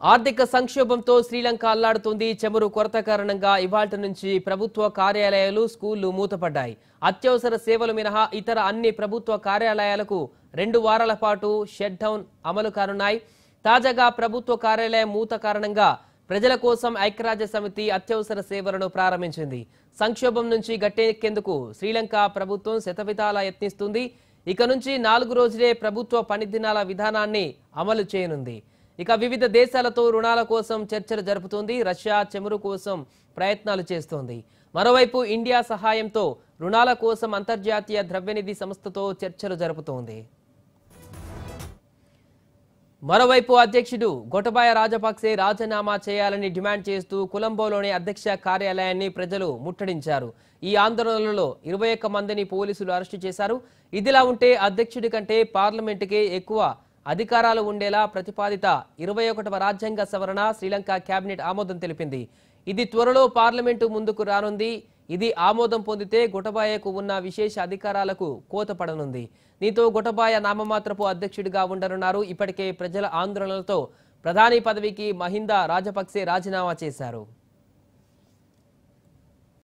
ఆర్థిక సంక్షోభంతో శ్రీలంక అల్లాడుతుంది. చెమురు కొరత కారణంగా ఇవాళ నుంచి ప్రభుత్వ కార్యాలయాలు స్కూళ్ళు మూతపడ్డాయి. అత్యవసర సేవలు మినహా ఇతర అన్ని ప్రభుత్వ కార్యాలయాలకు రెండు వారాల పాటు షట్ డౌన్ అమలు కానున్నాయి. తాజాగా ప్రభుత్వ కార్యాలయం మూత కారణంగా ప్రజల కోసం ఐక్యరాజ్య సమితి అత్యవసర సేవలను ప్రారంభించింది. సంక్షోభం నుంచి గట్టెక్కేందుకు శ్రీలంక ప్రభుత్వం శతవిధాలా యత్నిస్తుంది. ఇక నుంచి నాలుగు రోజులే ప్రభుత్వ పనిదినాల విధానాన్ని అమలు చేయనుంది. ఇక వివిధ దేశాలతో రుణాల కోసం చర్చలు జరుపుతోంది. రష్యా చమురు కోసం ప్రయత్నాలు చేస్తోంది. మరోవైపు ఇండియా సహాయంతో రుణాల కోసం అంతర్జాతీయ ద్రవ్యనిధి సంస్థతో చర్చలు జరుపుతోంది. మరోవైపు అధ్యక్షుడు గొటబాయ రాజపక్సే రాజీనామా చేయాలని డిమాండ్ చేస్తూ కొలంబోలోని అధ్యక్ష కార్యాలయాన్ని ప్రజలు ముట్టడించారు. ఈ ఆందోళనలో ఇరవై ఒక్క మందిని పోలీసులు అరెస్టు చేశారు. ఇదిలా ఉంటే అధ్యక్షుడి కంటే పార్లమెంటుకే ఎక్కువ అధికారాలు ఉండేలా ప్రతిపాదిత ఇరవై ఒకటవ రాజ్యాంగ సవరణ శ్రీలంక కేబినెట్ ఆమోదం తెలిపింది. ఇది త్వరలో పార్లమెంటు ముందుకు రానుంది. ఇది ఆమోదం పొందితే గొటబాయకు ఉన్న విశేష అధికారాలకు కోత పడనుంది దీంతో గొటబాయ నామమాత్రపు అధ్యక్షుడిగా ఉండనున్నారు. ఇప్పటికే ప్రజల ఆందోళనలతో ప్రధాని పదవికి మహిందా రాజపక్సే రాజీనామా చేశారు.